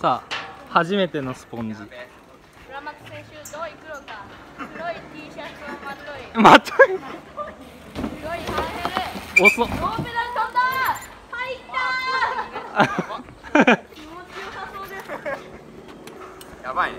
さあ初めてのスポンジ。村松選手どういくのか黒い T シャツをまといまた黒いハーヘル遅っ。銅メダル取った入ったー気持ちよさそうですやばいね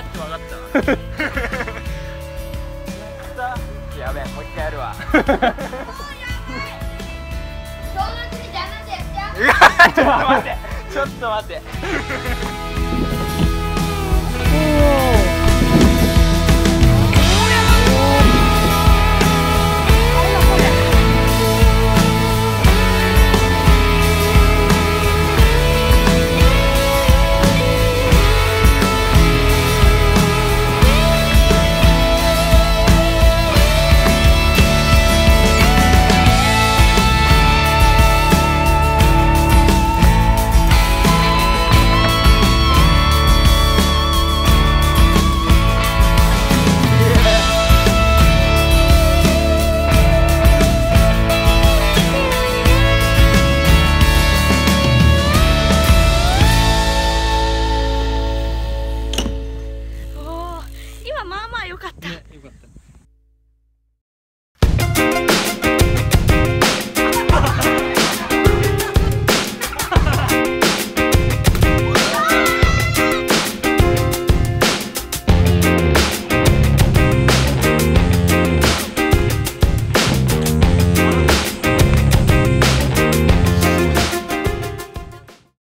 だって分かった。わやべえもう一回やるわ。友達にじゃなくてやっちゃう？ちょっと待って。ちょっと待って